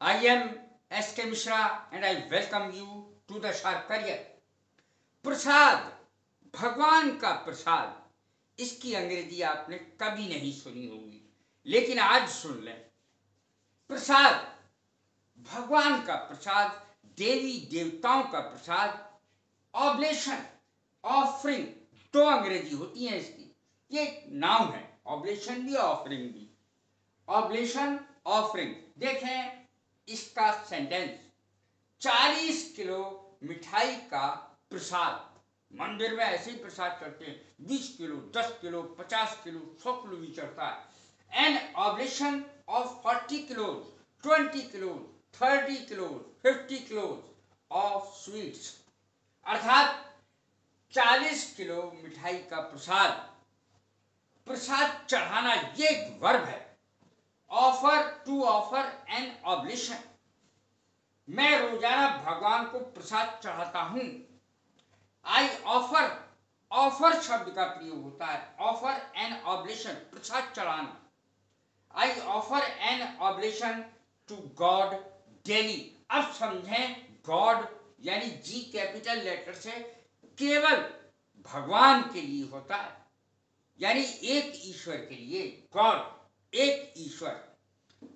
I am S.K. Mishra and I welcome you to the Sharp Career. प्रसाद, भगवान का प्रसाद इसकी अंग्रेज़ी आपने कभी नहीं सुनी होगी, लेकिन आज सुन लें प्रसाद, भगवान का प्रसाद, देवी देवताओं का प्रसाद ऑब्लेशन ऑफरिंग दो अंग्रेज़ी होती है इसकी ये नाम है ऑब्लेशन भी ऑफरिंग भी ऑब्लेशन ऑफरिंग देखें इसका सेंटेंस चालीस किलो मिठाई का प्रसाद। मंदिर में ऐसे ही प्रसाद चढ़ते हैं। बीस किलो, दस किलो, पचास किलो, सौ किलो भी चढ़ता है। An oblation of forty kilo twenty kilo thirty kilo fifty kilo of sweets अर्थात चालीस किलो मिठाई का प्रसाद। प्रसाद चढ़ाना ये एक वर्ब है। Offer to offer an oblation. मैं रोज़ाना भगवान को प्रसाद चढ़ाता हूँ। आई ऑफ़र ऑफ़र शब्द का प्रयोग होता है। ऑफ़र एन ऑब्लिशन प्रसाद चढ़ाना। I offer an oblation to God daily अब समझें गॉड यानी जी कैपिटल लेटर से केवल भगवान के लिए होता है। यानी एक ईश्वर के लिए। गॉड एक ईश्वर।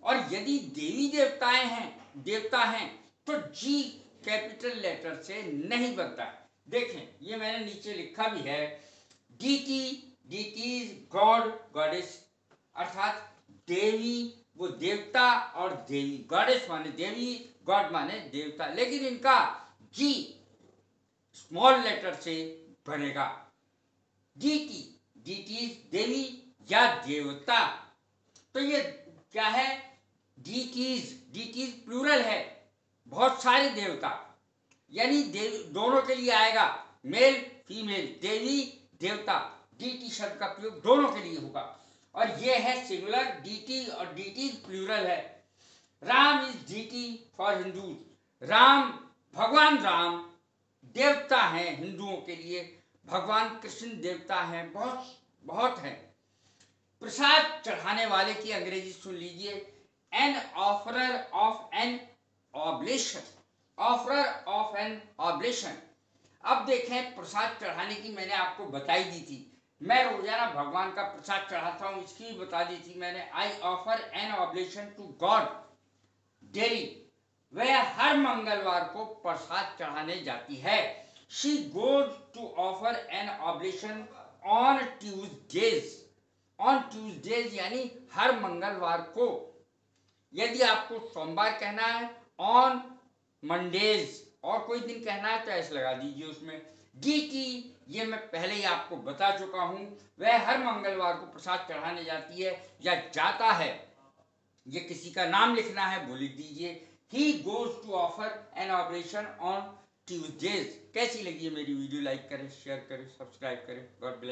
और यदि देवी देवताएँ हैं, देवता हैं तो जी कैपिटल लेटर से नहीं बनता है। देखें, ये मैंने नीचे लिखा भी है। Deity deity god goddess अर्थात देवी, वो देवता और देवी गॉडेस माने देवी गॉड माने देवता। लेकिन इनका जी स्मॉल लेटर से बनेगा। डी टी डी देवी या देवता। तो ये क्या है? डीटीज डीटीज प्लूरल है। बहुत सारे देवता। यानी देव दोनों के लिए आएगा मेल फीमेल देवी देवता। डीटी शब्द का प्रयोग दोनों के लिए होगा। और ये है सिंगुलर डीटी और डीटी प्लूरल है। Ram is deity for Hindu Ram, भगवान राम देवता हैं हिंदुओं के लिए। भगवान कृष्ण देवता हैं। बहुत बहुत हैं। प्रसाद चढ़ाने वाले की अंग्रेज़ी सुन लीजिए। An offerer of an oblation offerer of an oblation अब देखें, प्रसाद चढ़ाने की मैंने आपको बताई दी थी। मैं रोज़ाना भगवान का प्रसाद चढ़ाता हूँ, इसकी भी बता दी थी मैंने। I offer an oblation to God daily वह हर मंगलवार को प्रसाद चढ़ाने जाती है। She goes to offer an oblation on Tuesdays on Tuesdays यानी हर मंगलवार को। यदि आपको सोमवार कहना है ऑन मंडेज और कोई दिन कहना है तो ऐसे लगा दीजिए उसमें। डी की, ये मैं पहले ही आपको बता चुका हूँ, वह हर मंगलवार को प्रसाद चढ़ाने जाती है या जाता है। ये किसी का नाम लिखना है, वो लिख दीजिए। He goes to offer an operation on Tuesdays कैसी लगी है मेरी वीडियो? लाइक करें शेयर करें सब्सक्राइब करें। God bless